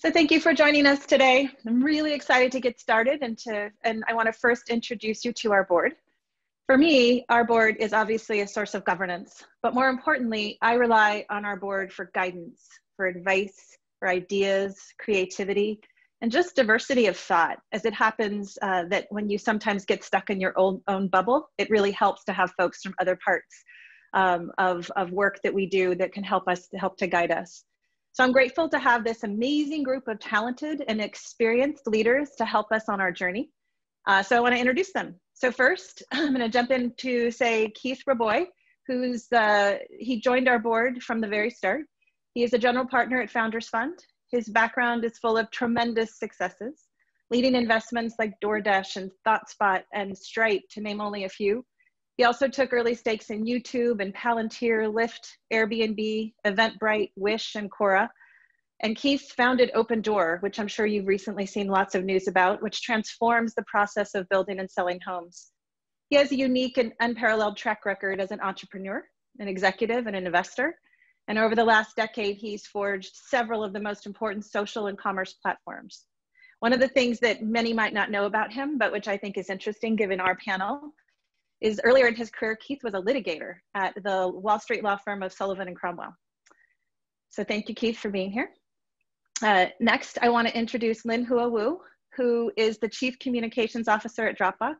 So thank you for joining us today. I'm really excited to get started and to and I want to first introduce you to our board. For me, our board is obviously a source of governance, but more importantly, I rely on our board for guidance, for advice, for ideas, creativity, and just diversity of thought. As it happens uh, that when you sometimes get stuck in your own, own bubble, it really helps to have folks from other parts um, of, of work that we do that can help us help to guide us. So I'm grateful to have this amazing group of talented and experienced leaders to help us on our journey. Uh, so I want to introduce them. So first, I'm going to jump in to say Keith Rabois, who's uh, he joined our board from the very start. He is a general partner at Founders Fund. His background is full of tremendous successes, leading investments like DoorDash and ThoughtSpot and Stripe, to name only a few. He also took early stakes in YouTube and Palantir, Lyft, Airbnb, Eventbrite, Wish, and Quora. And Keith founded Opendoor, which I'm sure you've recently seen lots of news about, which transforms the process of building and selling homes. He has a unique and unparalleled track record as an entrepreneur, an executive, and an investor. And over the last decade, he's forged several of the most important social and commerce platforms. One of the things that many might not know about him, but which I think is interesting given our panel, is earlier in his career, Keith was a litigator at the Wall Street law firm of Sullivan and Cromwell. So thank you, Keith, for being here. Uh, next, I want to introduce Lin Hua Wu, who is the Chief Communications Officer at Dropbox.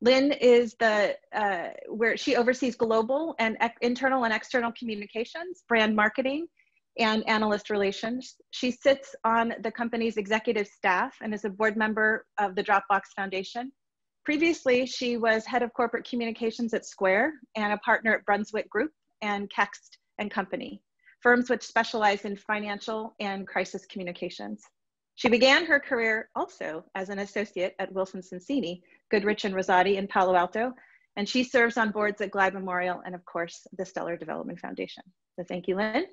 Lin is the, uh, where she oversees global and internal and external communications, brand marketing, and analyst relations. She sits on the company's executive staff and is a board member of the Dropbox Foundation. Previously, she was head of corporate communications at Square and a partner at Brunswick Group and Kekst and Company, firms which specialize in financial and crisis communications. She began her career also as an associate at Wilson Sonsini, Goodrich and Rosati in Palo Alto, and she serves on boards at Glide Memorial and of course, the Stellar Development Foundation. So thank you, Lin.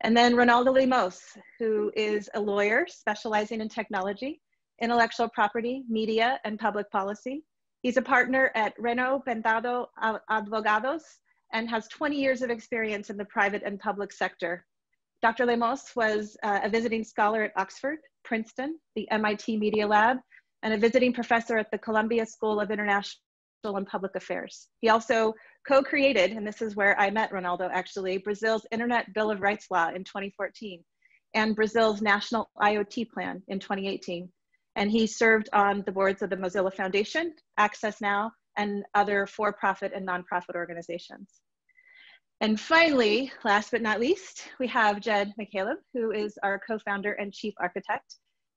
And then Ronaldo Lemos, who is a lawyer specializing in technology intellectual property, media, and public policy. He's a partner at Reno Pentado Advogados and has 20 years of experience in the private and public sector. Dr. Lemos was uh, a visiting scholar at Oxford, Princeton, the MIT Media Lab, and a visiting professor at the Columbia School of International and Public Affairs. He also co-created, and this is where I met Ronaldo actually, Brazil's Internet Bill of Rights Law in 2014 and Brazil's National IoT Plan in 2018 and he served on the boards of the Mozilla Foundation, Access Now, and other for-profit and nonprofit organizations. And finally, last but not least, we have Jed McCaleb, who is our co-founder and chief architect.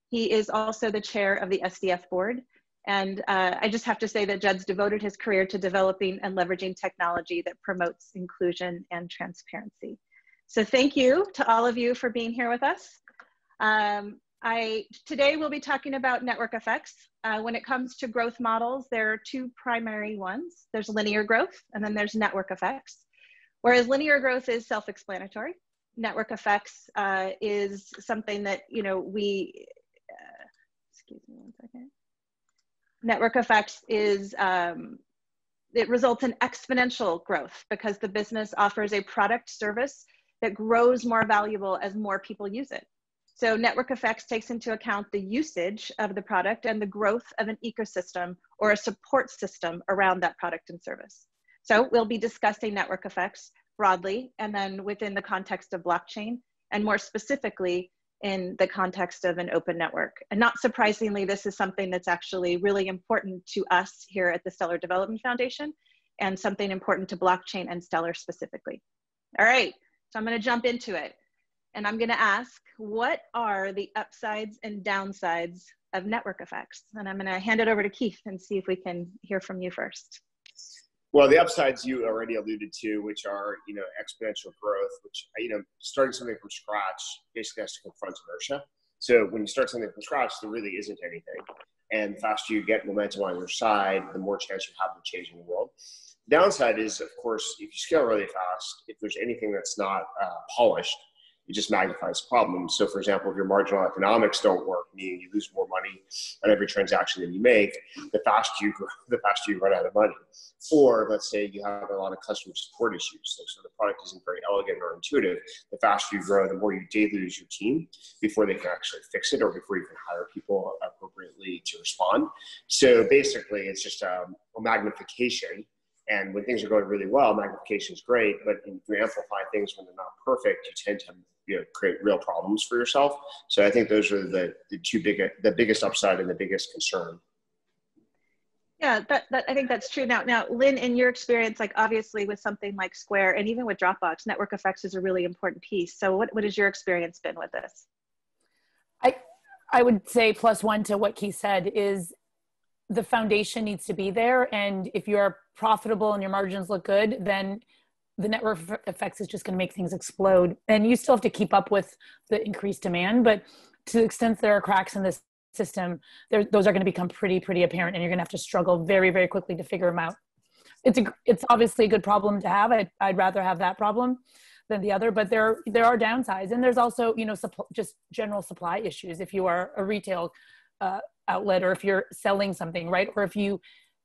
He is also the chair of the SDF board. And uh, I just have to say that Jed's devoted his career to developing and leveraging technology that promotes inclusion and transparency. So thank you to all of you for being here with us. Um, I, today we'll be talking about network effects. Uh, when it comes to growth models, there are two primary ones. There's linear growth and then there's network effects. Whereas linear growth is self-explanatory, network effects uh, is something that, you know, we, uh, excuse me one second. Network effects is, um, it results in exponential growth because the business offers a product service that grows more valuable as more people use it. So network effects takes into account the usage of the product and the growth of an ecosystem or a support system around that product and service. So we'll be discussing network effects broadly and then within the context of blockchain and more specifically in the context of an open network. And not surprisingly, this is something that's actually really important to us here at the Stellar Development Foundation and something important to blockchain and Stellar specifically. All right, so I'm gonna jump into it and I'm going to ask what are the upsides and downsides of network effects? And I'm going to hand it over to Keith and see if we can hear from you first. Well, the upsides you already alluded to, which are you know exponential growth, which you know starting something from scratch basically has to confront inertia. So when you start something from scratch, there really isn't anything, and the faster you get momentum on your side, the more chance you have of changing the world. The Downside is, of course, if you scale really fast, if there's anything that's not uh, polished, it just magnifies the problem. So, for example, if your marginal economics don't work, meaning you lose more money on every transaction that you make, the faster you grow, the faster you run out of money. Or let's say you have a lot of customer support issues, so, the product isn't very elegant or intuitive. The faster you grow, the more you deluge your team before they can actually fix it or before you can hire people appropriately to respond. So basically, it's just a, a magnification and when things are going really well, magnification is great, but if you amplify things when they're not perfect, you tend to you know, create real problems for yourself. So I think those are the, the two big, the biggest upside and the biggest concern. Yeah, that, that I think that's true. Now, now, Lin, in your experience, like obviously with something like Square and even with Dropbox, network effects is a really important piece. So what, what has your experience been with this? I, I would say plus one to what Keith said is the foundation needs to be there. And if you're profitable and your margins look good, then the network effects is just going to make things explode. And you still have to keep up with the increased demand. But to the extent there are cracks in this system, those are going to become pretty, pretty apparent. And you're going to have to struggle very, very quickly to figure them out. It's, a, it's obviously a good problem to have. I'd, I'd rather have that problem than the other but there there are downsides and there's also you know supp- just general supply issues if you are a retail uh, outlet or if you're selling something right? Or if you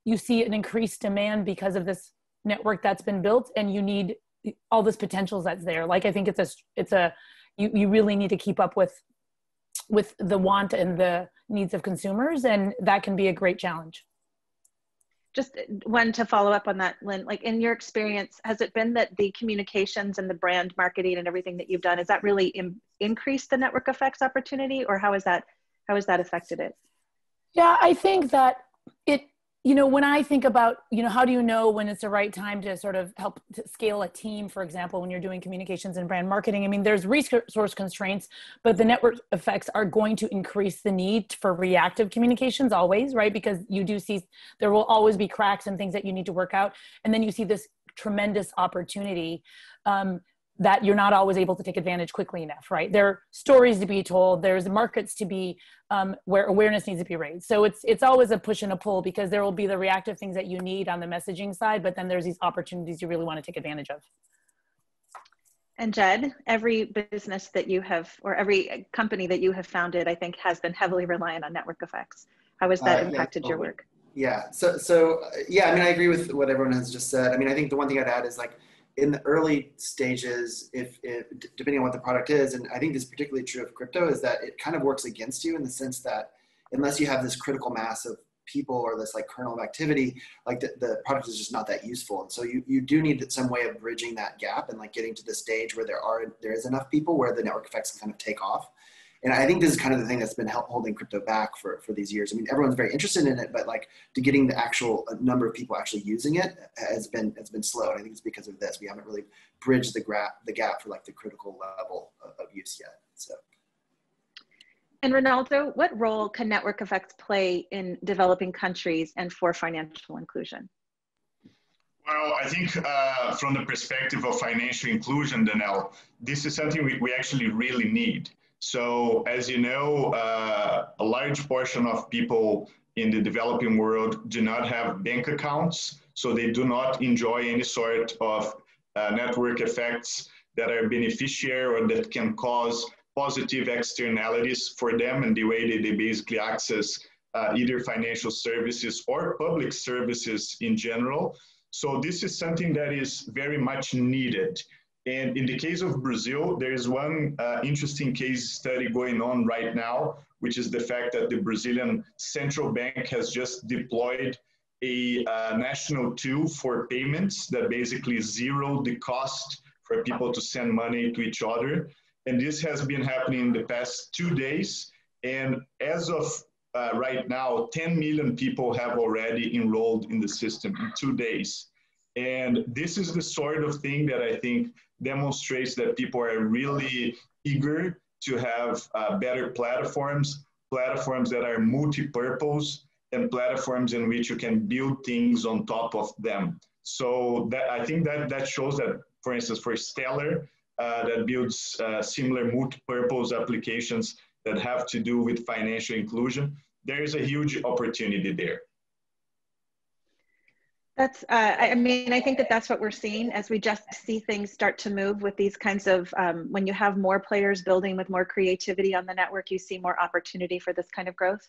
you see an increased demand because of this network that's been built and you need all this potentials that's there. Like i think it's a it's a you, you really need to keep up with with the want and the needs of consumers and that can be a great challenge. Just one to follow up on that Lin like in your experience has it been that the communications and the brand marketing and everything that you've done has that really Im- increased the network effects opportunity or how has that how has that affected it yeah, I think that it, you know, when I think about, you know, how do you know when it's the right time to sort of help scale a team, for example, when you're doing communications and brand marketing? I mean, there's resource constraints, but the network effects are going to increase the need for reactive communications always, right? Because you do see there will always be cracks and things that you need to work out. And then you see this tremendous opportunity. Um, that you're not always able to take advantage quickly enough, right? There are stories to be told. There's markets to be um, where awareness needs to be raised. So it's it's always a push and a pull because there will be the reactive things that you need on the messaging side, but then there's these opportunities you really want to take advantage of. And Jed, every business that you have, or every company that you have founded, I think has been heavily reliant on network effects. How has that uh, impacted yeah, your work? Yeah. So so yeah, I mean, I agree with what everyone has just said. I mean, I think the one thing I'd add is like in the early stages, if, if, depending on what the product is, and I think this is particularly true of crypto, is that it kind of works against you in the sense that unless you have this critical mass of people or this like kernel of activity, like the, the product is just not that useful. And so you, you do need some way of bridging that gap and like getting to the stage where there are there is enough people where the network effects can kind of take off and I think this is kind of the thing that's been help, holding crypto back for, for these years. I mean, everyone's very interested in it, but like to getting the actual uh, number of people actually using it has been has been slow. And I think it's because of this. We haven't really bridged the gap the gap for like the critical level of, of use yet. So. And Ronaldo, what role can network effects play in developing countries and for financial inclusion? Well, I think uh, from the perspective of financial inclusion, Denelle, this is something we, we actually really need. So as you know, uh, a large portion of people in the developing world do not have bank accounts, so they do not enjoy any sort of uh, network effects that are beneficial or that can cause positive externalities for them and the way that they basically access uh, either financial services or public services in general. So this is something that is very much needed. And in the case of Brazil, there is one uh, interesting case study going on right now, which is the fact that the Brazilian central bank has just deployed a uh, national tool for payments that basically zero the cost for people to send money to each other. And this has been happening in the past two days. And as of uh, right now, 10 million people have already enrolled in the system in two days. And this is the sort of thing that I think demonstrates that people are really eager to have uh, better platforms, platforms that are multi-purpose, and platforms in which you can build things on top of them. So that I think that that shows that, for instance, for Stellar, uh, that builds uh, similar multi-purpose applications that have to do with financial inclusion, there is a huge opportunity there. That's, uh, I mean, I think that that's what we're seeing as we just see things start to move with these kinds of, um, when you have more players building with more creativity on the network, you see more opportunity for this kind of growth.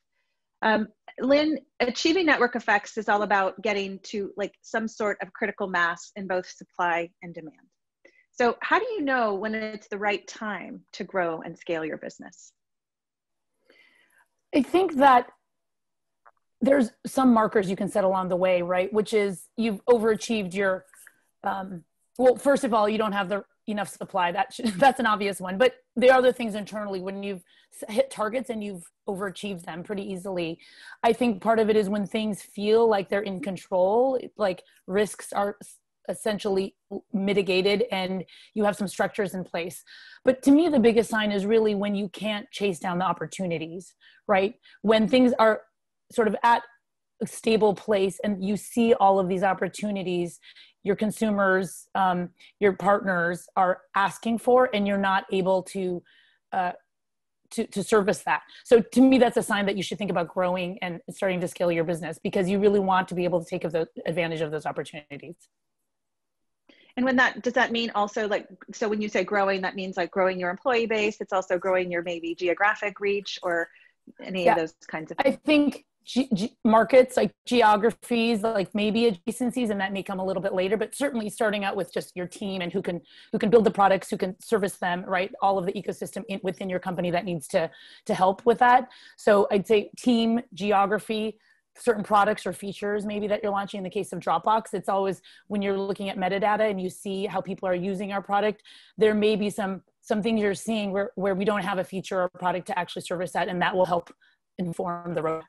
Um, Lin, achieving network effects is all about getting to like some sort of critical mass in both supply and demand. So how do you know when it's the right time to grow and scale your business? I think that there's some markers you can set along the way, right? Which is you've overachieved your, um, well, first of all, you don't have the enough supply. That should, that's an obvious one. But the other things internally, when you've hit targets and you've overachieved them pretty easily, I think part of it is when things feel like they're in control, like risks are essentially mitigated and you have some structures in place. But to me, the biggest sign is really when you can't chase down the opportunities, right? When things are sort of at a stable place and you see all of these opportunities your consumers um, your partners are asking for and you're not able to uh, to, to service that so to me that's a sign that you should think about growing and starting to scale your business because you really want to be able to take the advantage of those opportunities and when that does that mean also like so when you say growing that means like growing your employee base it's also growing your maybe geographic reach or any yeah. of those kinds of things? i think Markets like geographies like maybe adjacencies and that may come a little bit later but certainly starting out with just your team and who can who can build the products who can service them right? All of the ecosystem in, within your company that needs to to help with that. So i'd say team geography certain products or features maybe that you're launching in the case of dropbox. It's always when you're looking at metadata and you see how people are using our product there may be some some things you're seeing where where we don't have a feature or product to actually service that and that will help inform the road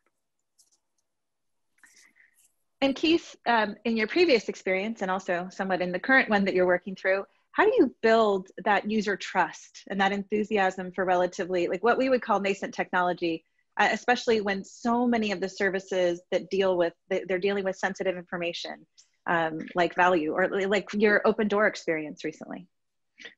and Keith, um, in your previous experience and also somewhat in the current one that you're working through, how do you build that user trust and that enthusiasm for relatively like what we would call nascent technology, uh, especially when so many of the services that deal with they're dealing with sensitive information um, like value or like your Opendoor experience recently?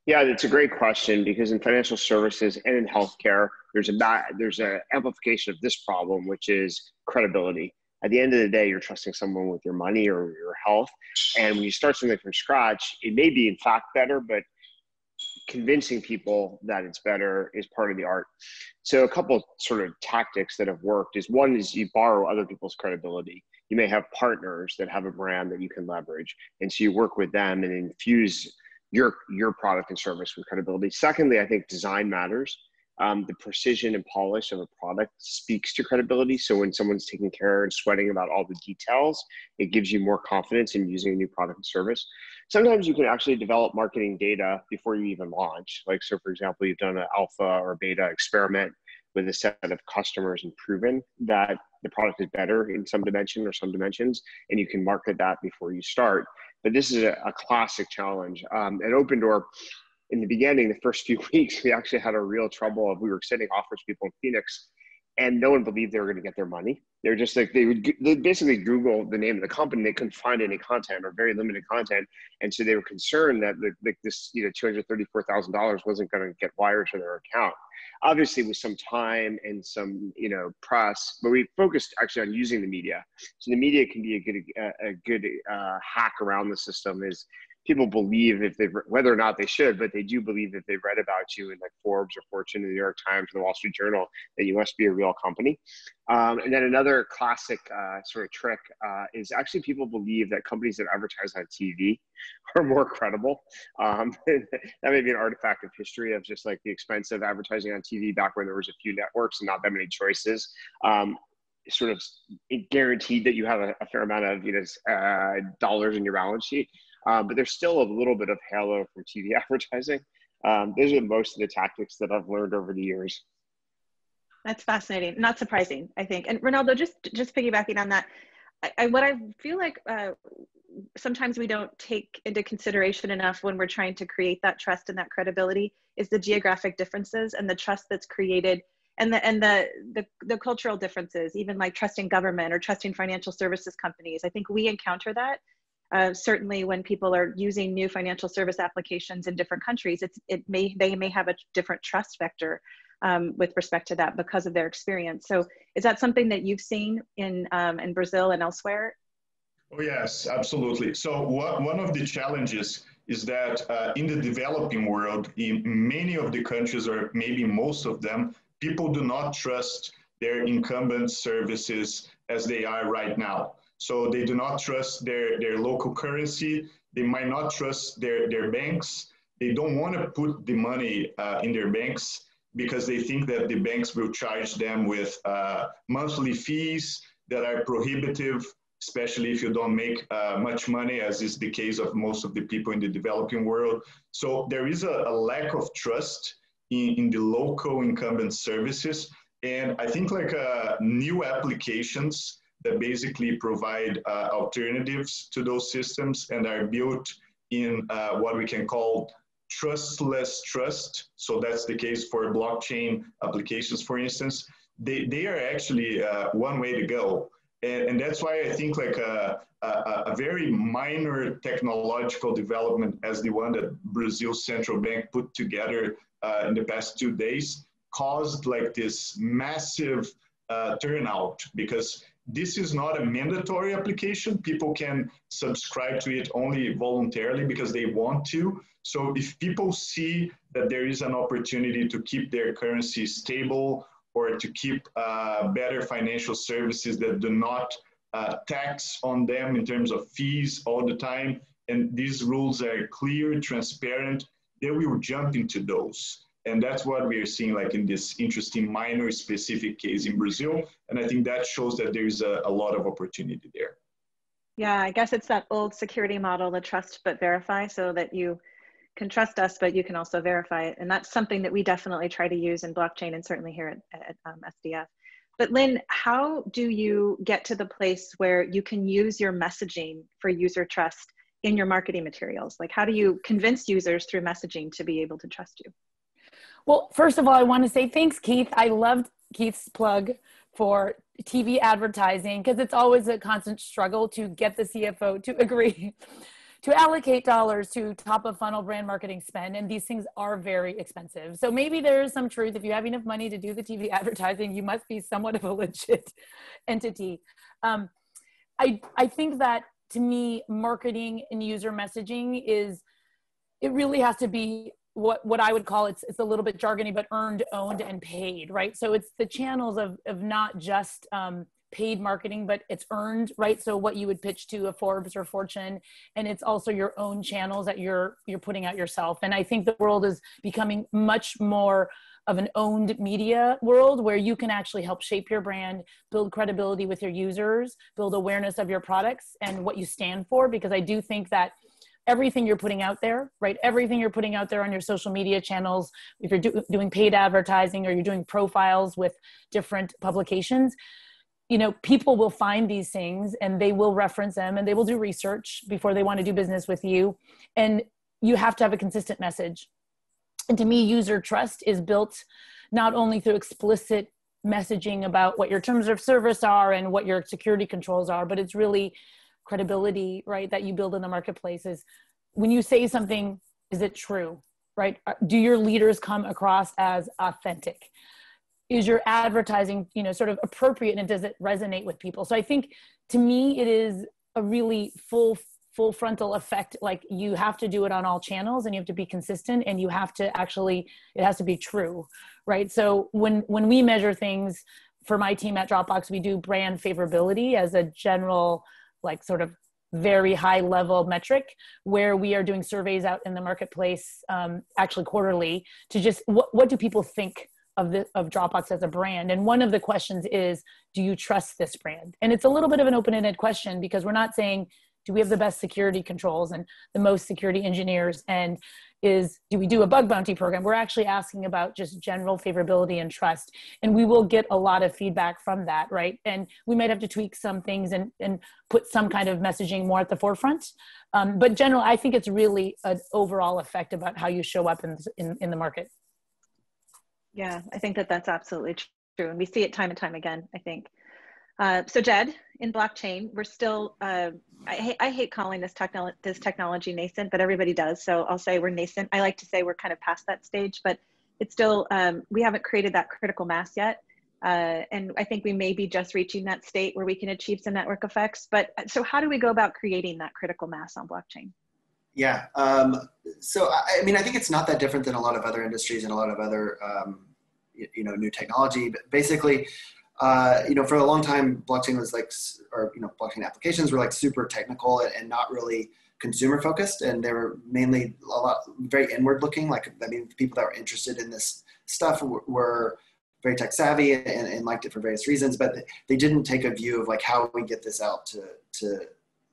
Yeah, that's a great question because in financial services and in healthcare, there's a there's an amplification of this problem, which is credibility at the end of the day, you're trusting someone with your money or your health. And when you start something from scratch, it may be in fact better, but convincing people that it's better is part of the art. So a couple sort of tactics that have worked is one is you borrow other people's credibility. You may have partners that have a brand that you can leverage. And so you work with them and infuse your your product and service with credibility. Secondly, I think design matters um, the precision and polish of a product speaks to credibility. So when someone's taking care and sweating about all the details, it gives you more confidence in using a new product and service. Sometimes you can actually develop marketing data before you even launch. Like, so for example, you've done an alpha or beta experiment with a set of customers and proven that the product is better in some dimension or some dimensions, and you can market that before you start. But this is a, a classic challenge. Um, at Opendoor, in the beginning, the first few weeks, we actually had a real trouble of we were sending offers to people in Phoenix and no one believed they were going to get their money. They were just like, they would they basically Google the name of the company. They couldn't find any content or very limited content. And so they were concerned that the, this, you know, $234,000 wasn't going to get wired to their account. Obviously with some time and some, you know, press, but we focused actually on using the media. So the media can be a good, a, a good uh, hack around the system is people believe if they've whether or not they should, but they do believe if they've read about you in like Forbes or Fortune, or the New York Times, or the Wall Street Journal, that you must be a real company. Um, and then another classic uh, sort of trick uh, is actually people believe that companies that advertise on TV are more credible. Um, that may be an artifact of history of just like the expense of advertising on TV back when there was a few networks and not that many choices. Um, sort of guaranteed that you have a, a fair amount of you know uh, dollars in your balance sheet um, but there's still a little bit of halo from TV advertising. Um, those are most of the tactics that I've learned over the years. That's fascinating. Not surprising, I think. And Ronaldo, just just piggybacking on that, I, I, what I feel like uh, sometimes we don't take into consideration enough when we're trying to create that trust and that credibility is the geographic differences and the trust that's created and the and the, the the cultural differences even like trusting government or trusting financial services companies i think we encounter that uh, certainly when people are using new financial service applications in different countries, it's, it may, they may have a different trust vector um, with respect to that because of their experience. So is that something that you've seen in, um, in Brazil and elsewhere? Oh, yes, absolutely. So what, one of the challenges is that uh, in the developing world, in many of the countries, or maybe most of them, people do not trust their incumbent services as they are right now. So they do not trust their, their local currency. They might not trust their, their banks. They don't want to put the money uh, in their banks because they think that the banks will charge them with uh, monthly fees that are prohibitive, especially if you don't make uh, much money, as is the case of most of the people in the developing world. So there is a, a lack of trust in, in the local incumbent services. And I think like uh, new applications that basically provide uh, alternatives to those systems and are built in uh, what we can call trustless trust. So that's the case for blockchain applications, for instance. They, they are actually uh, one way to go. And, and that's why I think like a, a, a, very minor technological development as the one that Brazil's central bank put together uh, in the past two days caused like this massive uh, turnout because this is not a mandatory application. People can subscribe to it only voluntarily because they want to. So if people see that there is an opportunity to keep their currency stable or to keep uh, better financial services that do not uh, tax on them in terms of fees all the time, and these rules are clear, transparent, they will jump into those. And that's what we are seeing like in this interesting minor specific case in Brazil. And I think that shows that there's a, a lot of opportunity there. Yeah, I guess it's that old security model, the trust but verify, so that you can trust us, but you can also verify it. And that's something that we definitely try to use in blockchain and certainly here at, at um, SDF. But Lin, how do you get to the place where you can use your messaging for user trust in your marketing materials? Like, how do you convince users through messaging to be able to trust you? Well, first of all, I want to say thanks, Keith. I loved Keith's plug for TV advertising because it's always a constant struggle to get the CFO to agree to allocate dollars to top of funnel brand marketing spend. And these things are very expensive. So maybe there is some truth. If you have enough money to do the TV advertising, you must be somewhat of a legit entity. Um, I, I think that to me, marketing and user messaging is, it really has to be what what I would call it's it's a little bit jargony, but earned, owned, and paid, right? So it's the channels of of not just um, paid marketing, but it's earned, right? So what you would pitch to a Forbes or Fortune, and it's also your own channels that you're you're putting out yourself. And I think the world is becoming much more of an owned media world where you can actually help shape your brand, build credibility with your users, build awareness of your products and what you stand for. Because I do think that everything you're putting out there, right? Everything you're putting out there on your social media channels, if you're do, doing paid advertising or you're doing profiles with different publications, you know, people will find these things and they will reference them and they will do research before they want to do business with you. And you have to have a consistent message. And to me, user trust is built not only through explicit messaging about what your terms of service are and what your security controls are, but it's really credibility, right, that you build in the marketplace is when you say something, is it true, right? Uh, do your leaders come across as authentic? Is your advertising, you know, sort of appropriate and does it resonate with people? So I think to me, it is a really full full frontal effect like you have to do it on all channels and you have to be consistent and you have to actually it has to be true right so when when we measure things for my team at dropbox we do brand favorability as a general like sort of very high level metric where we are doing surveys out in the marketplace um, actually quarterly to just what, what do people think of the of Dropbox as a brand? And one of the questions is do you trust this brand? And it's a little bit of an open-ended question because we're not saying do we have the best security controls and the most security engineers? And is do we do a bug bounty program? We're actually asking about just general favorability and trust and we will get a lot of feedback from that right? And we might have to tweak some things and, and put some kind of messaging more at the forefront. Um, but general i think it's really an overall effect about how you show up in, in, in the market. Yeah i think that that's absolutely true and we see it time and time again i think. Uh, so Jed, in blockchain, we're still, uh, I, hate, I hate calling this, technolo this technology nascent, but everybody does. So I'll say we're nascent. I like to say we're kind of past that stage, but it's still, um, we haven't created that critical mass yet. Uh, and I think we may be just reaching that state where we can achieve some network effects. But so, how do we go about creating that critical mass on blockchain? Yeah. Um, so, I, I, mean, I think it's not that different than a lot of other industries and a lot of other, um, you, you, know, new technology. But basically, uh, you know, for a long time, blockchain was like, or you know, blockchain applications were like super technical and, not really consumer focused, and they were mainly a lot very inward looking. Like, I mean, people that were interested in this stuff were, were very tech savvy and, and, liked it for various reasons, but they didn't take a view of like how we get this out to to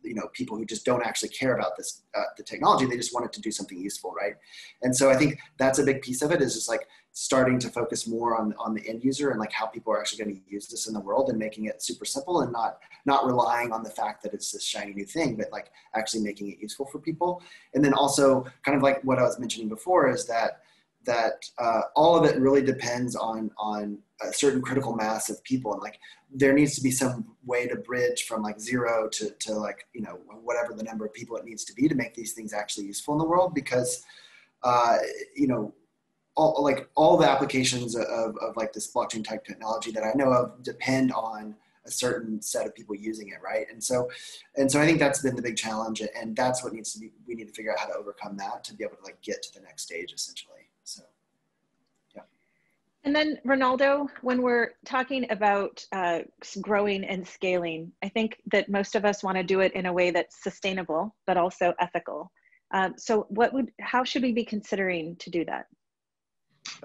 you know people who just don't actually care about this uh, the technology they just want it to do something useful right? And so i think that's a big piece of it is just like starting to focus more on on the end user and like how people are actually going to use this in the world and making it super simple and not not relying on the fact that it's this shiny new thing but like actually making it useful for people. And then also kind of like what i was mentioning before is that that uh, all of it really depends on on a certain critical mass of people and like there needs to be some way to bridge from like zero to, to like you know whatever the number of people it needs to be to make these things actually useful in the world because uh, you know all like all the applications of, of like this blockchain type technology that i know of depend on a certain set of people using it right and so and so i think that's been the big challenge and that's what needs to be we need to figure out how to overcome that to be able to like get to the next stage essentially. And then, Ronaldo, when we're talking about uh, growing and scaling, I think that most of us want to do it in a way that's sustainable, but also ethical. Um, so, what would, how should we be considering to do that?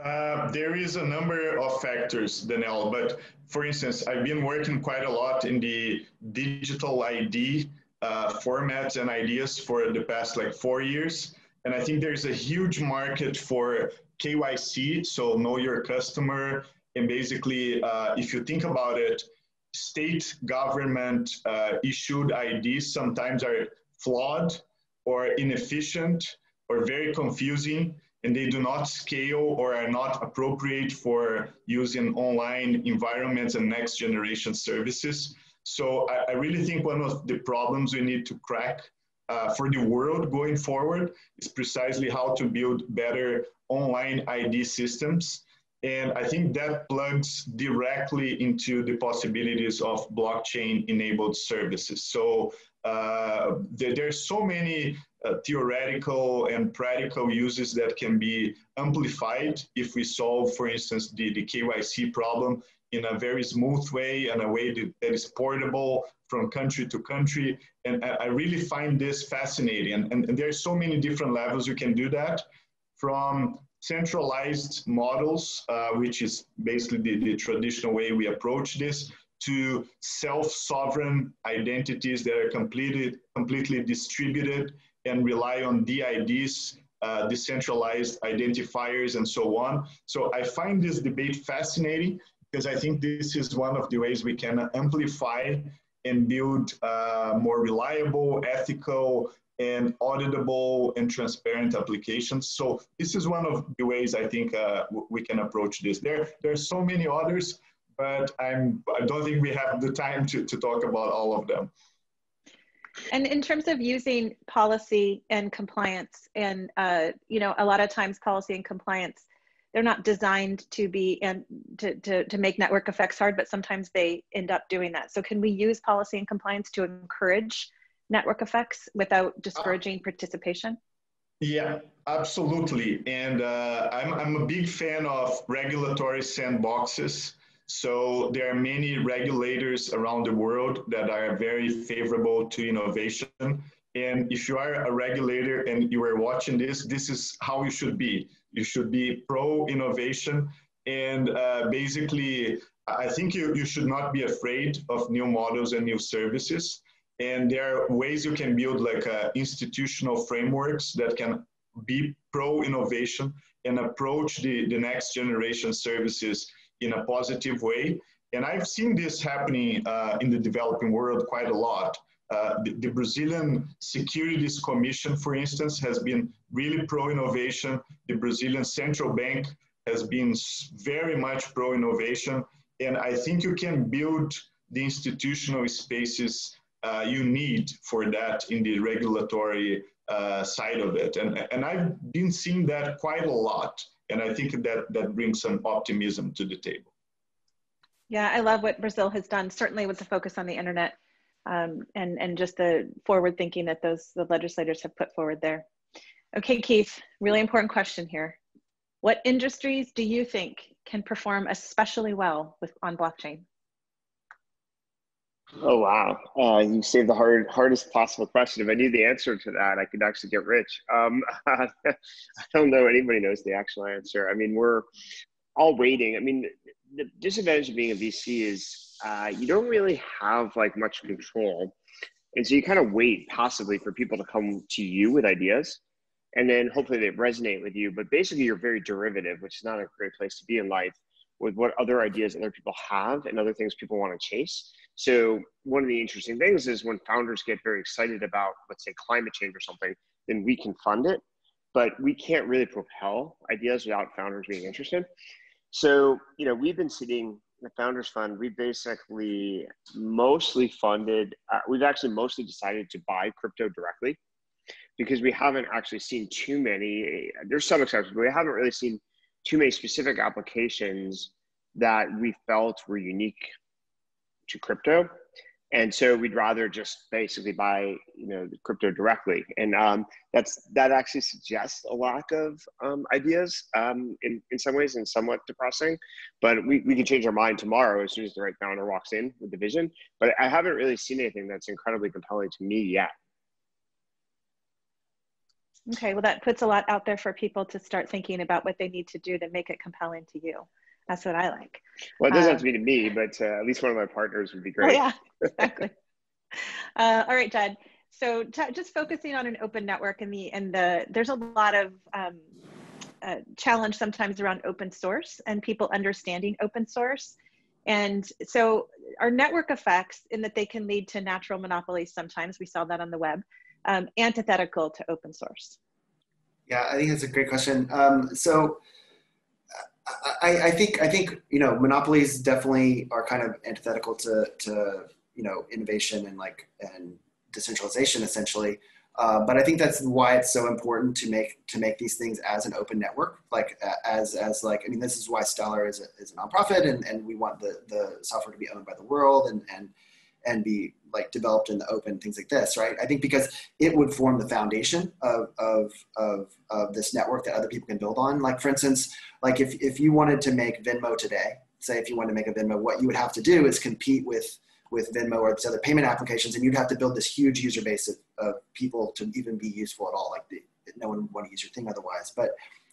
Uh, there is a number of factors, Denelle, but for instance, I've been working quite a lot in the digital ID uh, formats and ideas for the past like four years. And I think there's a huge market for KYC, so know your customer. And basically, uh, if you think about it, state government uh, issued IDs sometimes are flawed or inefficient or very confusing and they do not scale or are not appropriate for using online environments and next generation services. So I, I really think one of the problems we need to crack uh, for the world going forward is precisely how to build better online ID systems. And I think that plugs directly into the possibilities of blockchain enabled services. So uh, there, there, are so many uh, theoretical and practical uses that can be amplified if we solve, for instance, the, the KYC problem in a very smooth way and a way that, is portable from country to country. And I really find this fascinating. And, and, and there are so many different levels you can do that from centralized models, uh, which is basically the, the traditional way we approach this, to self-sovereign identities that are completely, completely distributed and rely on DIDs, uh, decentralized identifiers, and so on. So I find this debate fascinating because I think this is one of the ways we can amplify and build uh, more reliable, ethical, and auditable and transparent applications. So this is one of the ways I think uh, we can approach this. There, there are so many others, but I'm, I don't think we have the time to, to talk about all of them. And in terms of using policy and compliance, and uh, you know, a lot of times policy and compliance they're not designed to be and to, to, to make network effects hard, but sometimes they end up doing that. So can we use policy and compliance to encourage network effects without discouraging participation? Yeah, absolutely. And uh, I'm, I'm a big fan of regulatory sandboxes. So there are many regulators around the world that are very favorable to innovation. And if you are a regulator and you are watching this, this is how you should be. You should be pro innovation. And uh, basically, I think you, you should not be afraid of new models and new services. And there are ways you can build like uh, institutional frameworks that can be pro innovation and approach the, the next generation services in a positive way. And I've seen this happening uh, in the developing world quite a lot. Uh, the, the, Brazilian Securities Commission, for instance, has been really pro innovation. The Brazilian Central Bank has been very much pro innovation. And I think you can build the institutional spaces uh, you need for that in the regulatory uh, side of it. And, and I've been seeing that quite a lot. And I think that, that brings some optimism to the table. Yeah, I love what Brazil has done, certainly with the focus on the internet um, and, and just the forward thinking that those the legislators have put forward there. Okay, Keith, really important question here. What industries do you think can perform especially well with on blockchain? Oh wow! Uh, you saved the hard, hardest possible question. If I knew the answer to that, I could actually get rich. Um, I don't know. Anybody knows the actual answer. I mean, we're all waiting. I mean, the disadvantage of being a VC is uh, you don't really have like much control, and so you kind of wait possibly for people to come to you with ideas, and then hopefully they resonate with you. But basically, you're very derivative, which is not a great place to be in life with what other ideas other people have and other things people want to chase. So one of the interesting things is when founders get very excited about, let's say, climate change or something, then we can fund it, but we can't really propel ideas without founders being interested. So you know, we've been sitting the Founders Fund. We basically mostly funded. Uh, we've actually mostly decided to buy crypto directly because we haven't actually seen too many. There's some exceptions, but we haven't really seen too many specific applications that we felt were unique to crypto and so we'd rather just basically buy you know the crypto directly. And um, that's that actually suggests a lack of um, ideas um, in, in some ways and somewhat depressing. But we, we can change our mind tomorrow as soon as the right founder walks in with the vision. But i haven't really seen anything that's incredibly compelling to me yet. Okay, well, that puts a lot out there for people to start thinking about what they need to do to make it compelling to you. That's what I like. Well, it doesn't um, have to be to me, but uh, at least one of my partners would be great. Oh, yeah, exactly. uh, all right, Jed. So just focusing on an open network and the and the there's a lot of um, uh, challenge sometimes around open source and people understanding open source. And so our network effects in that they can lead to natural monopolies sometimes. We saw that on the web um, antithetical to open source? Yeah, I think that's a great question. Um, so I, I, think I think you know monopolies definitely are kind of antithetical to to you know innovation and like and decentralization essentially. Uh, but I think that's why it's so important to make to make these things as an open network, like as as like I mean this is why Stellar is a, is a nonprofit and, and we want the the software to be owned by the world and and and be like developed in the open things like this right? I think because it would form the foundation of, of, of, of this network that other people can build on. Like for instance like if, if you wanted to make venmo today say if you wanted to make a venmo what you would have to do is compete with with venmo or these other payment applications and you'd have to build this huge user base of, of people to even be useful at all. Like the, no one would want to use your thing otherwise. But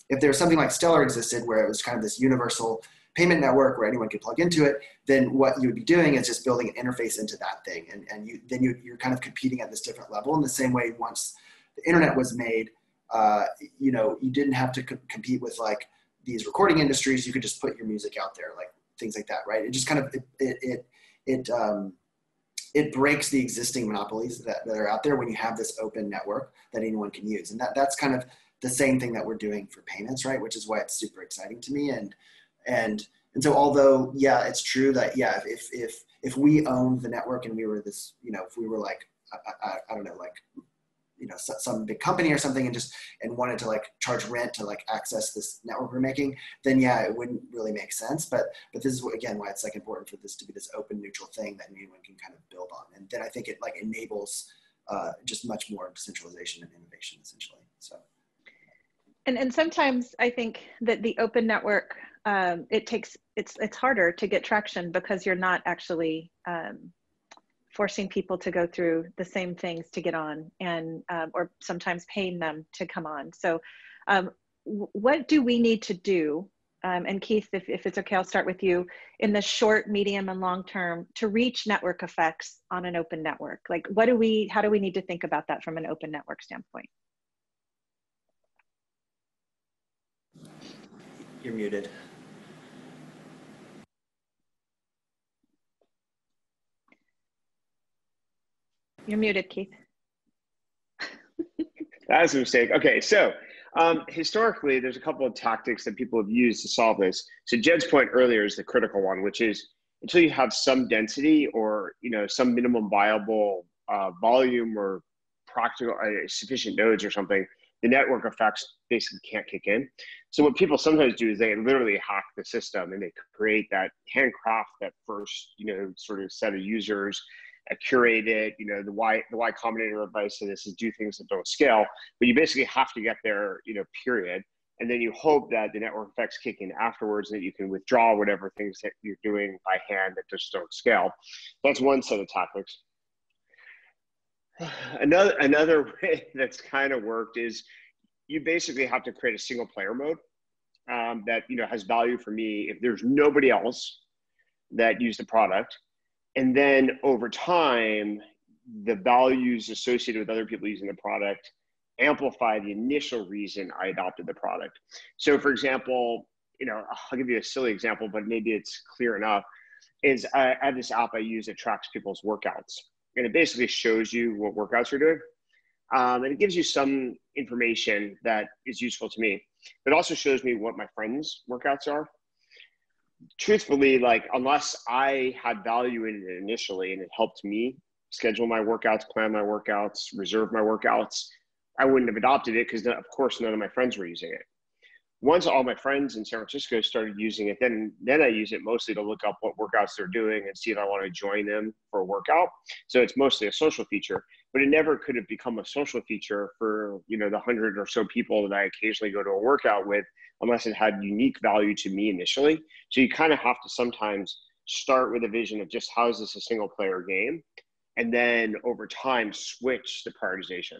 if there's something like stellar existed where it was kind of this universal payment network where anyone could plug into it, then what you would be doing is just building an interface into that thing. And, and you, then you, you're kind of competing at this different level in the same way once the internet was made, uh, you know, you didn't have to co- compete with like these recording industries. You could just put your music out there, like things like that, right? It just kind of, it, it, it, it um, it breaks the existing monopolies that, that are out there when you have this open network that anyone can use. And that, that's kind of the same thing that we're doing for payments, right? Which is why it's super exciting to me. And and and so although yeah it's true that yeah if if if we owned the network and we were this you know if we were like I, I, I don't know like you know some big company or something and just and wanted to like charge rent to like access this network we're making then yeah it wouldn't really make sense. But but this is what, again why it's like important for this to be this open neutral thing that anyone can kind of build on. And then i think it like enables uh, just much more decentralization and innovation essentially so. And and sometimes i think that the open network um, it takes it's it's harder to get traction because you're not actually um, forcing people to go through the same things to get on and um, or sometimes paying them to come on. So um, what do we need to do? Um, and keith if, if it's okay i'll start with you. In the short medium and long term to reach network effects on an open network like what do we how do we need to think about that from an open network standpoint? You're muted You're muted, Keith. that was a mistake. Okay, so um, historically, there's a couple of tactics that people have used to solve this. So Jed's point earlier is the critical one, which is until you have some density or you know some minimum viable uh, volume or practical uh, sufficient nodes or something, the network effects basically can't kick in. So what people sometimes do is they literally hack the system and they create that handcraft that first, you know, sort of set of users, curate it. You know, the Y the Y Combinator advice to this is do things that don't scale, but you basically have to get there, you know, period. And then you hope that the network effects kick in afterwards that you can withdraw whatever things that you're doing by hand that just don't scale. That's one set of tactics. Another another way that's kind of worked is you basically have to create a single player mode um, that you know has value for me if there's nobody else that use the product, and then over time the values associated with other people using the product amplify the initial reason I adopted the product. So, for example, you know, I'll give you a silly example, but maybe it's clear enough. Is I have this app I use that tracks people's workouts and it basically shows you what workouts you're doing. Um, and it gives you some information that is useful to me. It also shows me what my friends' workouts are. Truthfully, like unless I had value in it initially and it helped me schedule my workouts, plan my workouts, reserve my workouts, I wouldn't have adopted it because, of course, none of my friends were using it once all my friends in San Francisco started using it, then then I use it mostly to look up what workouts they're doing and see if I want to join them for a workout. So it's mostly a social feature, but it never could have become a social feature for you know the hundred or so people that I occasionally go to a workout with, unless it had unique value to me initially. So you kind of have to sometimes start with a vision of just how is this a single player game, and then over time switch the prioritization.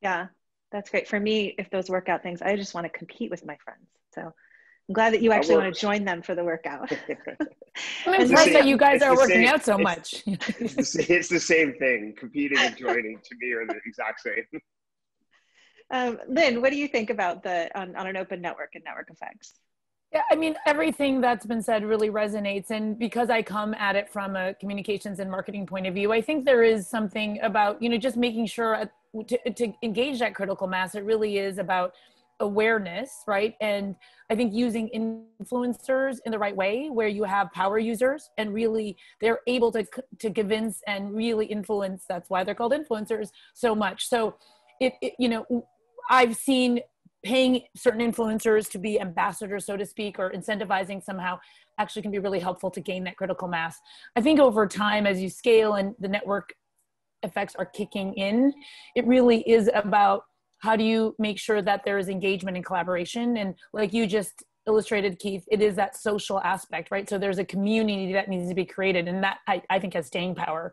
Yeah, that's great. For me, if those workout things, I just want to compete with my friends. So I'm glad that you actually want to join them for the workout. I'm impressed that you guys are working same, out so much. It's the, it's the, same thing. Competing and joining to me are the exact same. Um, Lin, what do you think about the on, on an open network and network effects? Yeah, I mean, everything that's been said really resonates. And because I come at it from a communications and marketing point of view, I think there is something about, you know, just making sure to, to engage that critical mass, it really is about awareness, right? And I think using influencers in the right way, where you have power users and really they're able to to convince and really influence. That's why they're called influencers so much. So, it, it you know, I've seen paying certain influencers to be ambassadors, so to speak, or incentivizing somehow actually can be really helpful to gain that critical mass. I think over time, as you scale and the network effects are kicking in. It really is about how do you make sure that there is engagement and collaboration. And like you just illustrated, Keith, it is that social aspect, right? So there's a community that needs to be created, and that I, I think has staying power.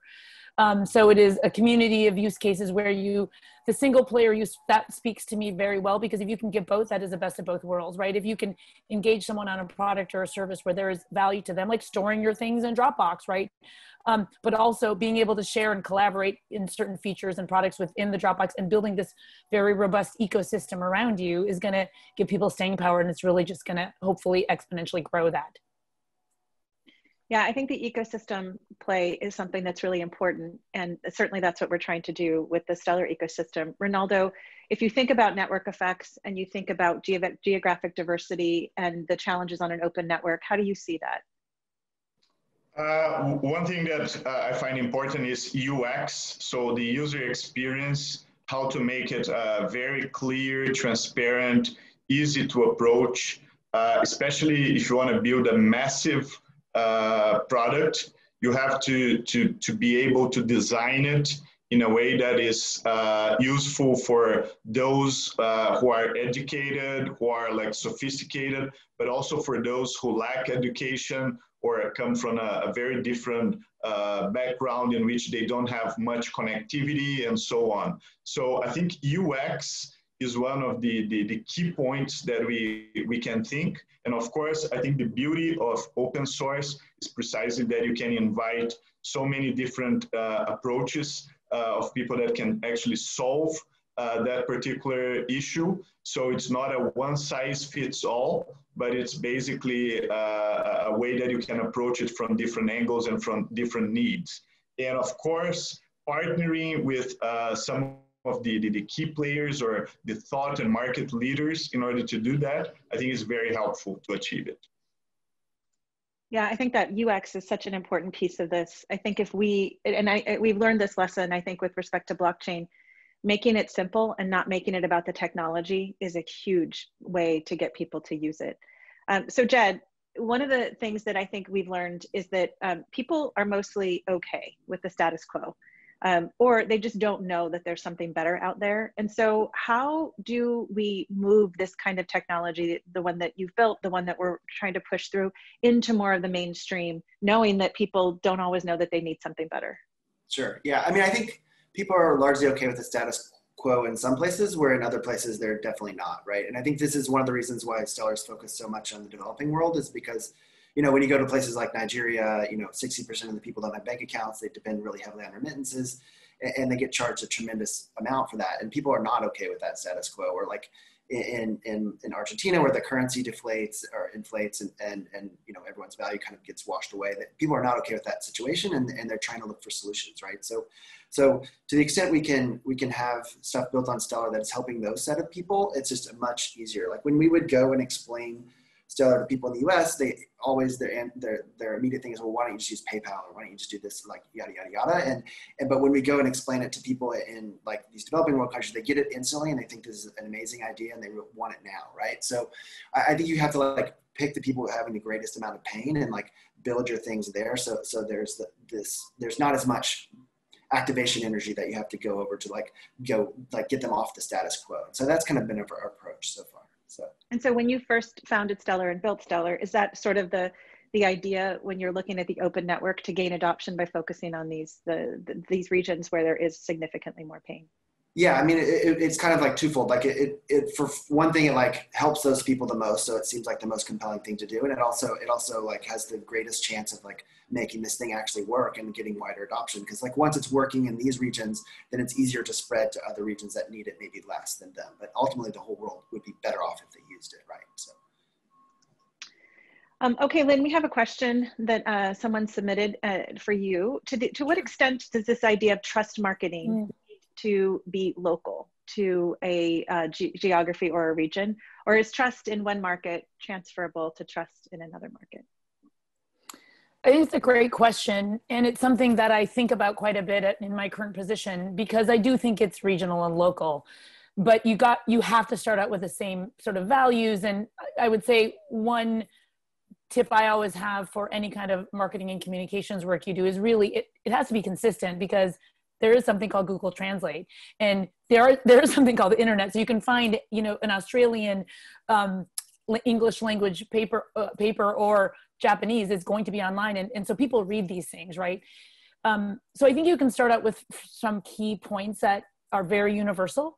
Um, so it is a community of use cases where you, the single player use, that speaks to me very well because if you can give both, that is the best of both worlds, right? If you can engage someone on a product or a service where there is value to them, like storing your things in Dropbox, right? um, but also being able to share and collaborate in certain features and products within the Dropbox and building this very robust ecosystem around you is going to give people staying power and it's really just going to hopefully exponentially grow that. Yeah, I think the ecosystem play is something that's really important. And certainly that's what we're trying to do with the Stellar ecosystem. Ronaldo, if you think about network effects and you think about ge geographic diversity and the challenges on an open network, how do you see that? Uh, one thing that uh, I find important is UX, so the user experience, how to make it uh, very clear, transparent, easy to approach, uh, especially if you want to build a massive uh, product, you have to, to, to be able to design it in a way that is uh, useful for those uh, who are educated, who are like sophisticated, but also for those who lack education, or come from a, a very different uh, background in which they don't have much connectivity and so on. So I think UX is one of the, the, the, key points that we, we can think. And of course, I think the beauty of open source is precisely that you can invite so many different uh, approaches uh, of people that can actually solve uh, that particular issue. So it's not a one size fits all, but it's basically uh, a way that you can approach it from different angles and from different needs. And of course, partnering with uh, some of the, the, the, key players or the thought and market leaders in order to do that, I think is very helpful to achieve it. Yeah, I think that UX is such an important piece of this. I think if we, and I, we've learned this lesson, I think with respect to blockchain, making it simple and not making it about the technology is a huge way to get people to use it. Um, so Jed, one of the things that I think we've learned is that um, people are mostly okay with the status quo. Um, or they just don't know that there's something better out there. And so, how do we move this kind of technology, the one that you've built, the one that we're trying to push through, into more of the mainstream, knowing that people don't always know that they need something better? Sure. Yeah. I mean, I think people are largely okay with the status quo in some places, where in other places they're definitely not, right? And I think this is one of the reasons why Stellar's focus so much on the developing world is because, you know, when you go to places like Nigeria, you know, 60% of the people don't have bank accounts. They depend really heavily on remittances and they get charged a tremendous amount for that. And people are not okay with that status quo. Or like in, in, in Argentina where the currency deflates or inflates and, and, and you know everyone's value kind of gets washed away that people are not okay with that situation and, and they're trying to look for solutions right so so to the extent we can we can have stuff built on stellar that's helping those set of people it's just much easier like when we would go and explain Stellar to people in the US, they always their their their immediate thing is, well, why don't you just use PayPal or why don't you just do this like yada yada yada. And and but when we go and explain it to people in like these developing world countries, they get it instantly and they think this is an amazing idea and they want it now, right? So I, I think you have to like pick the people having the greatest amount of pain and like build your things there. So so there's the, this there's not as much activation energy that you have to go over to like go like get them off the status quo. So that's kind of been our approach so far. So. And so when you first founded Stellar and built Stellar, is that sort of the the idea when you're looking at the open network to gain adoption by focusing on these the, the these regions where there is significantly more pain? Yeah i mean it, it's kind of like twofold. Like it, it, it, for one thing it like helps those people the most so it seems like the most compelling thing to do and it also it also like has the greatest chance of like making this thing actually work and getting wider adoption because like once it's working in these regions then it's easier to spread to other regions that need it maybe less than them but ultimately the whole world would be better off if they used it right so. Um, okay, Lin, we have a question that uh, someone submitted uh, for you. To, the, to what extent does this idea of trust marketing mm to be local to a uh, ge geography or a region? Or is trust in one market transferable to trust in another market? It's a great question. And it's something that I think about quite a bit in my current position because I do think it's regional and local. But you got you have to start out with the same sort of values. And I would say one tip I always have for any kind of marketing and communications work you do is really it, it has to be consistent because there is something called Google Translate, and there are, there is something called the internet. So you can find you know an Australian um, English language paper uh, paper or Japanese is going to be online, and, and so people read these things, right? Um, so I think you can start out with some key points that are very universal.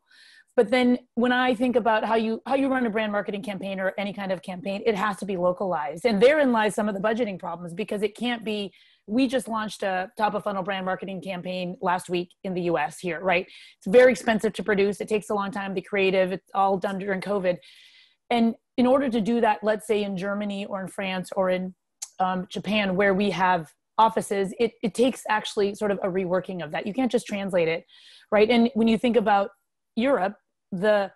But then when I think about how you how you run a brand marketing campaign or any kind of campaign, it has to be localized. And therein lies some of the budgeting problems because it can't be we just launched a top of funnel brand marketing campaign last week in the US here, right? It's very expensive to produce. It takes a long time to be creative. It's all done during COVID. And in order to do that, let's say in Germany or in France or in um, Japan, where we have offices, it, it takes actually sort of a reworking of that. You can't just translate it, right? And when you think about Europe, the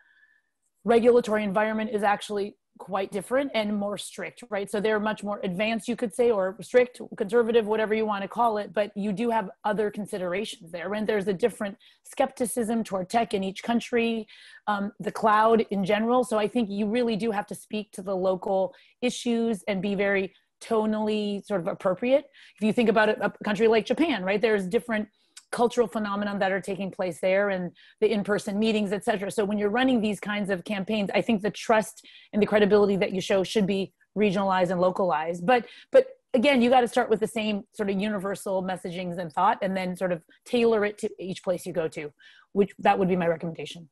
regulatory environment is actually quite different and more strict, right? So they're much more advanced, you could say, or strict, conservative, whatever you want to call it. But you do have other considerations there. And there's a different skepticism toward tech in each country, um, the cloud in general. So I think you really do have to speak to the local issues and be very tonally sort of appropriate. If you think about a country like Japan, right? There's different cultural phenomenon that are taking place there and the in-person meetings etc so when you're running these kinds of campaigns i think the trust and the credibility that you show should be regionalized and localized. But but again you got to start with the same sort of universal messagings and thought and then sort of tailor it to each place you go to which that would be my recommendation.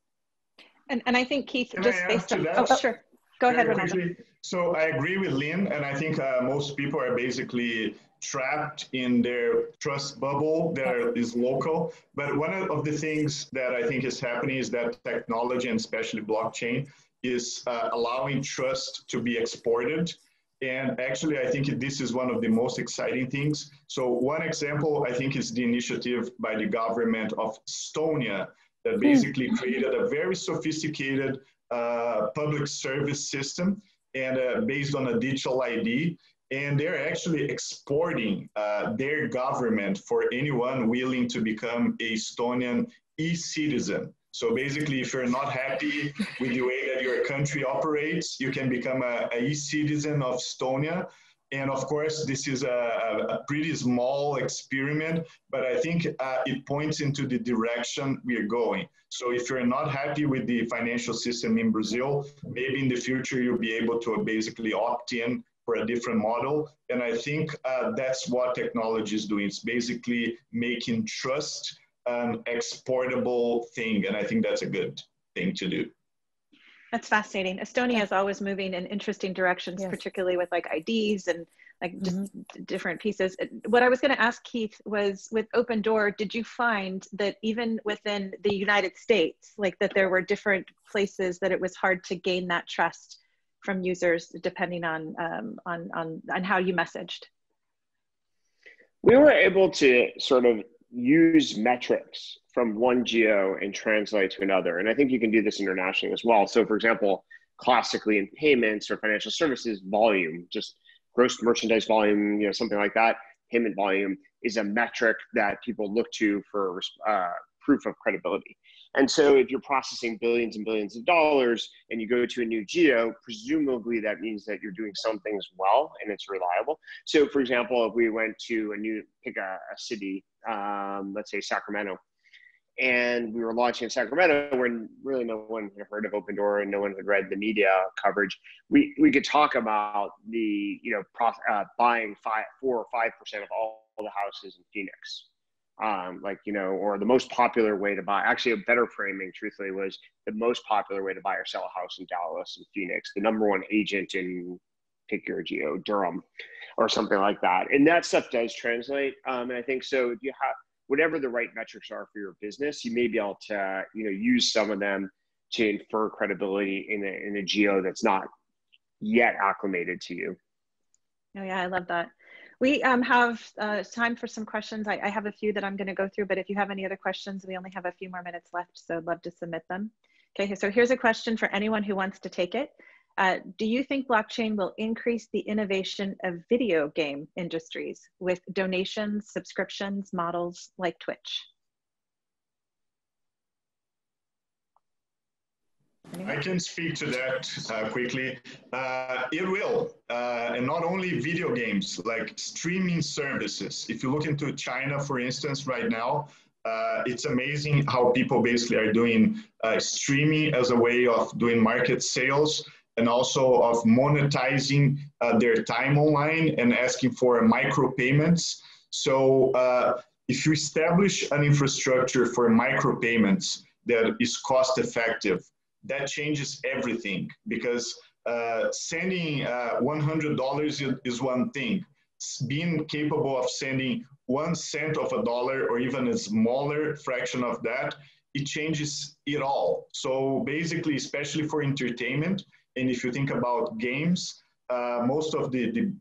And and i think keith Can just based on oh, oh, sure go ahead Ronaldo. so i agree with Lin and i think uh, most people are basically trapped in their trust bubble that is local. But one of the things that I think is happening is that technology and especially blockchain is uh, allowing trust to be exported. And actually, I think this is one of the most exciting things. So one example, I think, is the initiative by the government of Estonia that basically created a very sophisticated uh, public service system and uh, based on a digital ID and they're actually exporting uh, their government for anyone willing to become a Estonian e-citizen. So basically, if you're not happy with the way that your country operates, you can become a, a e-citizen of Estonia. And of course, this is a, a pretty small experiment, but I think uh, it points into the direction we are going. So if you're not happy with the financial system in Brazil, maybe in the future you'll be able to basically opt in for a different model. And I think uh, that's what technology is doing. It's basically making trust an exportable thing. And I think that's a good thing to do. That's fascinating. Estonia is always moving in interesting directions, yes. particularly with like IDs and like just mm-hmm. different pieces. What I was going to ask Keith was with Opendoor, did you find that even within the United States, like that there were different places that it was hard to gain that trust from users depending on um, on, on on how you messaged? We were able to sort of use metrics from one geo and translate to another. And I think you can do this internationally as well. So, for example, classically in payments or financial services, volume, just gross merchandise volume, you know, something like that, payment volume is a metric that people look to for uh, proof of credibility. And so if you're processing billions and billions of dollars and you go to a new geo, presumably that means that you're doing some things well and it's reliable. So for example, if we went to a new, pick a, a city, um, let's say Sacramento, and we were launching in Sacramento when really no one had heard of Opendoor and no one had read the media coverage. We, we could talk about the, you know, prof, uh, buying five, four or 5% of all the houses in Phoenix um, like you know, or the most popular way to buy. Actually, a better framing, truthfully, was the most popular way to buy or sell a house in Dallas and Phoenix. The number one agent in pick your geo Durham, or something like that. And that stuff does translate. Um, and I think so. If you have whatever the right metrics are for your business, you may be able to you know use some of them to infer credibility in a in a geo that's not yet acclimated to you. Oh yeah, I love that. We um, have uh, time for some questions. I, I, have a few that I'm going to go through, but if you have any other questions, we only have a few more minutes left, so I'd love to submit them. Okay, so here's a question for anyone who wants to take it. Uh, do you think blockchain will increase the innovation of video game industries with donations, subscriptions, models like Twitch? I can speak to that uh, quickly. Uh, it will, uh, and not only video games, like streaming services. If you look into China, for instance, right now, uh, it's amazing how people basically are doing uh, streaming as a way of doing market sales and also of monetizing uh, their time online and asking for micropayments. So if you establish an infrastructure for micropayments that is cost effective, that changes everything because uh, sending uh, $100 is one thing. Being capable of sending one cent of a dollar or even a smaller fraction of that, it changes it all. So basically, especially for entertainment, and if you think about games, uh, most of the, the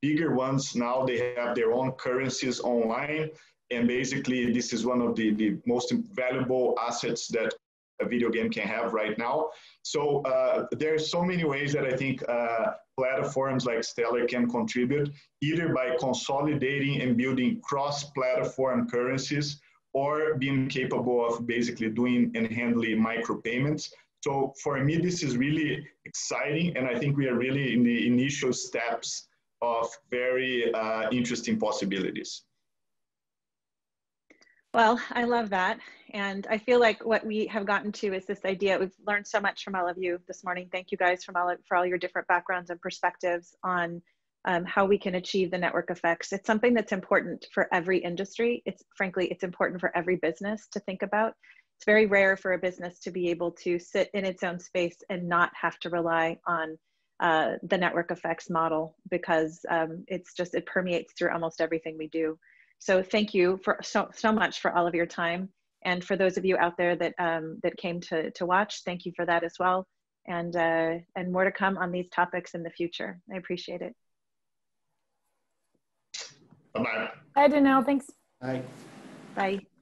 bigger ones now, they have their own currencies online. And basically, this is one of the, the most valuable assets that a video game can have right now. So uh, there are so many ways that I think uh, platforms like Stellar can contribute, either by consolidating and building cross-platform currencies or being capable of basically doing and handling micropayments. So for me, this is really exciting, and I think we are really in the initial steps of very uh, interesting possibilities. Well, I love that. And I feel like what we have gotten to is this idea. We've learned so much from all of you this morning. Thank you guys from all, for all your different backgrounds and perspectives on um, how we can achieve the network effects. It's something that's important for every industry. It's frankly, it's important for every business to think about. It's very rare for a business to be able to sit in its own space and not have to rely on uh, the network effects model because um, it's just, it permeates through almost everything we do. So thank you for so, so much for all of your time. And for those of you out there that, um, that came to, to watch, thank you for that as well. And, uh, and more to come on these topics in the future. I appreciate it. Bye-bye. Bye, Denelle. Thanks. Bye. Bye.